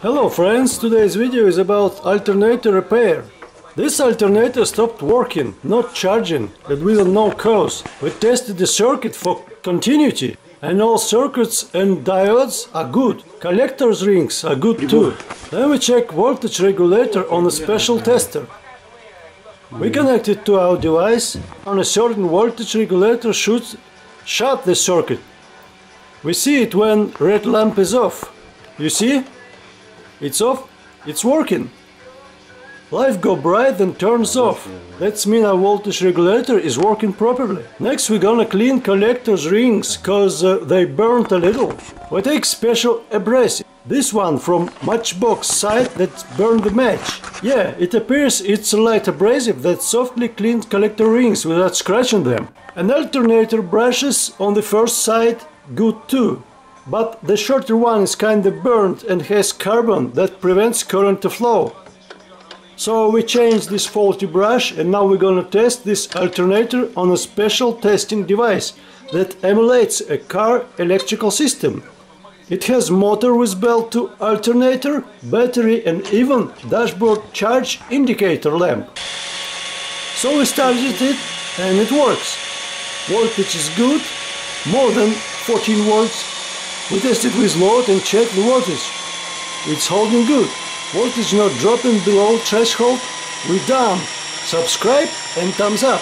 Hello friends, today's video is about alternator repair. This alternator stopped working, not charging, but don't know cause. We tested the circuit for continuity and all circuits and diodes are good. Collectors rings are good too. Then we check voltage regulator on a special tester. We connect it to our device. and a certain voltage regulator should shut the circuit. We see it when red lamp is off. You see? It's off. It's working. Light go bright and turns off. That's mean our voltage regulator is working properly. Next we're gonna clean collector's rings cause uh, they burnt a little. We take special abrasive. This one from matchbox side that burned the match. Yeah, it appears it's a light abrasive that softly cleans collector rings without scratching them. An alternator brushes on the first side good too. But the shorter one is kinda burnt and has carbon that prevents current to flow. So we changed this faulty brush and now we're gonna test this alternator on a special testing device that emulates a car electrical system. It has motor with belt to alternator, battery and even dashboard charge indicator lamp. So we started it and it works. Voltage is good, more than 14 volts. We tested with load and checked the voltage. It's holding good voltage not dropping below threshold, We're done. Subscribe and thumbs up.